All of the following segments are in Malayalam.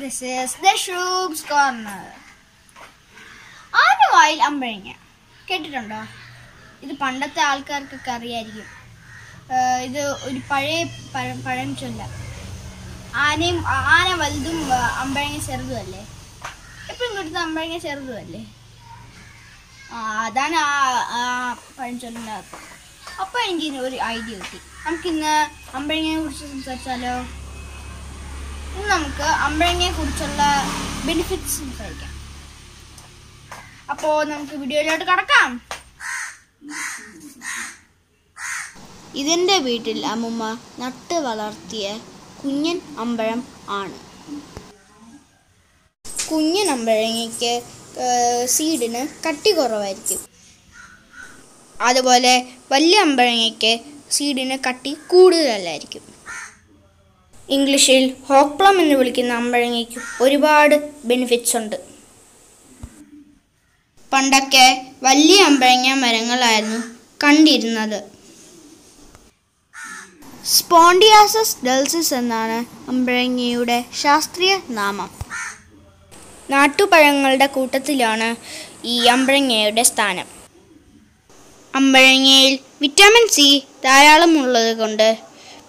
This is the Shroob's Corner. ആനവായിൽ അമ്പഴങ്ങ കേട്ടിട്ടുണ്ടോ? ഇത് പണ്ടത്തെ ആൾക്കാർക്കൊക്കെ അറിയായിരിക്കും. ഇത് ഒരു പഴയ പഴം ചൊല്ല. ആനയും ആന വലുതും അമ്പഴങ്ങ ചെറുതും അല്ലേ എപ്പോഴും കിട്ടുന്ന അമ്പഴങ്ങ ചെറുതും അല്ലേ അതാണ് ആ പഴം അർത്ഥം അപ്പോൾ എനിക്ക് ഒരു ഐഡിയ കിട്ടി. നമുക്കിന്ന് അമ്പഴങ്ങയെ കുറിച്ച് സംസാരിച്ചാലോ? ഇന്ന് നമുക്ക് അമ്പഴങ്ങയെ കുറിച്ചുള്ള ബെനിഫിറ്റ്സ് സംസാരിക്കാം അപ്പോ നമുക്ക് വീഡിയോയിലോട്ട് കടക്കാം. ഇതിന്റെ വീട്ടിൽ അമ്മുമ്മ നട്ട് വളർത്തിയ കുഞ്ഞൻ അമ്പഴം ആണ്. കുഞ്ഞൻ അമ്പഴങ്ങയ്ക്ക് സീഡിന് കട്ടി കുറവായിരിക്കും. അതുപോലെ വലിയ അമ്പഴങ്ങയ്ക്ക് സീഡിന് കട്ടി കൂടുതലല്ലായിരിക്കും ഇംഗ്ലീഷിൽ ഹോക്പ്ലം എന്ന് വിളിക്കുന്ന അമ്പഴങ്ങയ്ക്ക് ഒരുപാട് ബെനിഫിറ്റ്സ് ഉണ്ട്. പണ്ടൊക്കെ വലിയ അമ്പഴങ്ങ മരങ്ങളായിരുന്നു കണ്ടിരുന്നത്. സ്പോണ്ടിയാസസ് ഡൽസിസ് എന്നാണ് അമ്പഴങ്ങയുടെ ശാസ്ത്രീയ നാമം. നാട്ടുപഴങ്ങളുടെ കൂട്ടത്തിലാണ് ഈ അമ്പഴങ്ങയുടെ സ്ഥാനം. അമ്പഴങ്ങയിൽ വിറ്റാമിൻ സി ധാരാളം ഉള്ളത് കൊണ്ട്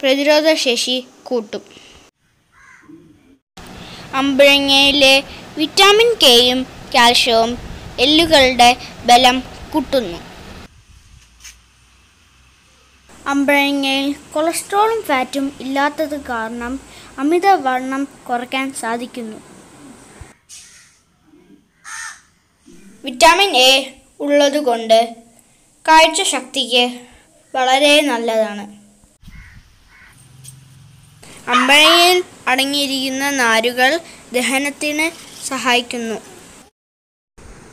പ്രതിരോധശേഷി കൂട്ടും. അമ്പഴങ്ങയിലെ വിറ്റാമിൻ കെയും കാൽഷ്യവും എല്ലുകളുടെ ബലം കൂട്ടുന്നു. അമ്പഴങ്ങയിൽ കൊളസ്ട്രോളും ഫാറ്റും ഇല്ലാത്തത് കാരണം അമിതവണ്ണം കുറയ്ക്കാൻ സാധിക്കുന്നു. വിറ്റാമിൻ എ ഉള്ളതുകൊണ്ട് കാഴ്ചശക്തിക്ക് വളരെ നല്ലതാണ്. അമ്പഴങ്ങയിൽ അടങ്ങിയിരിക്കുന്ന നാരുകൾ ദഹനത്തിന് സഹായിക്കുന്നു.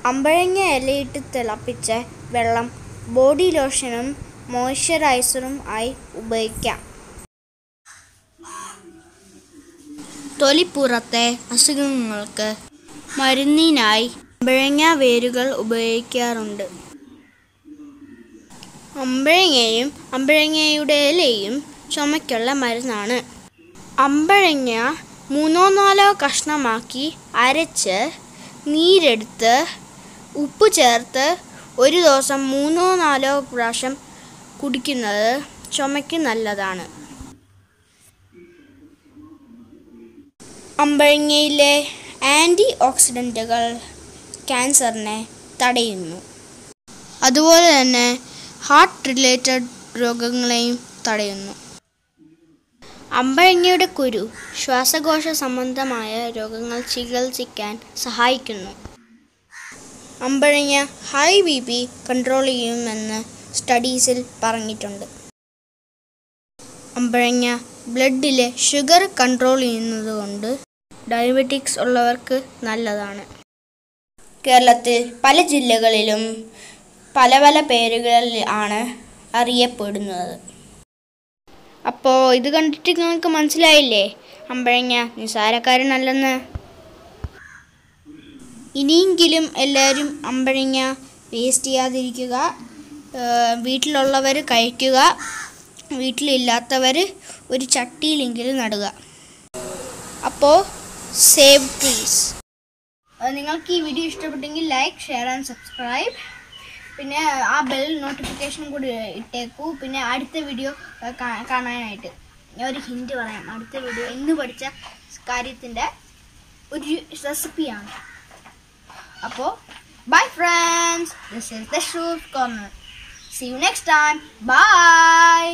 അമ്പഴങ്ങ ഇലയിട്ട് തിളപ്പിച്ച വെള്ളം ബോഡി ലോഷനും മോയ്സ്ചറൈസറും ആയി ഉപയോഗിക്കാം. തൊലിപ്പുറത്തെ അസുഖങ്ങൾക്ക് മരുന്നിനായി അമ്പഴങ്ങ വേരുകൾ ഉപയോഗിക്കാറുണ്ട്. അമ്പഴങ്ങയും അമ്പഴങ്ങയുടെ ഇലയും ചുമയ്ക്കുള്ള മരുന്നാണ്. അമ്പഴങ്ങ മൂന്നോ നാലോ കഷ്ണമാക്കി അരച്ച് നീരെടുത്ത് ഉപ്പ് ചേർത്ത് ഒരു ദിവസം മൂന്നോ നാലോ പ്രാവശ്യം കുടിക്കുന്നത് ചുമയ്ക്ക് നല്ലതാണ്. അമ്പഴങ്ങയിലെ ആന്റി ഓക്സിഡന്റുകൾ ക്യാൻസറിനെ തടയുന്നു. അതുപോലെ തന്നെ ഹാർട്ട് റിലേറ്റഡ് രോഗങ്ങളെയും തടയുന്നു. അമ്പഴങ്ങയുടെ കുരു ശ്വാസകോശ സംബന്ധമായ രോഗങ്ങൾ ചികിത്സിക്കാൻ സഹായിക്കുന്നു. അമ്പഴങ്ങ ഹൈ ബി പി കൺട്രോൾ ചെയ്യുമെന്ന് സ്റ്റഡീസിൽ പറഞ്ഞിട്ടുണ്ട്. അമ്പഴങ്ങ ബ്ലഡിലെ ഷുഗർ കൺട്രോൾ ചെയ്യുന്നതുകൊണ്ട് ഡയബറ്റിക്സ് ഉള്ളവർക്ക് നല്ലതാണ്. കേരളത്തിൽ പല ജില്ലകളിലും പല പല പേരുകളിൽ ആണ് അറിയപ്പെടുന്നത്. അപ്പോൾ ഇത് കണ്ടിട്ട് നിങ്ങൾക്ക് മനസ്സിലായില്ലേ? അമ്പഴങ്ങ നിസാരക്കാരനല്ലെന്ന് ഇനിയെങ്കിലും എല്ലാവരും അമ്പഴങ്ങ വേസ്റ്റ് ചെയ്യാതിരിക്കുക വീട്ടിലുള്ളവർ കഴിക്കുക വീട്ടിലില്ലാത്തവർ ഒരു ചട്ടിയിലെങ്കിലും നടുക. അപ്പോൾ സേവ് ട്രീസ് നിങ്ങൾക്ക് ഈ വീഡിയോ ഇഷ്ടപ്പെട്ടെങ്കിൽ ലൈക്ക് ഷെയർ ആൻഡ് സബ്സ്ക്രൈബ് പിന്നെ ആ ബെൽ നോട്ടിഫിക്കേഷനും കൂടി ഇട്ടേക്കൂ. പിന്നെ അടുത്ത വീഡിയോ കാണാനായിട്ട്. ഞാൻ ഒരു ഹിൻഡ് പറയാം. അടുത്ത വീഡിയോ ഇന്ന് പഠിച്ച കാര്യത്തിന്റെ ഒരു റെസിപ്പിയാണ് അപ്പോൾ bye friends this is the shoot corner see you next time bye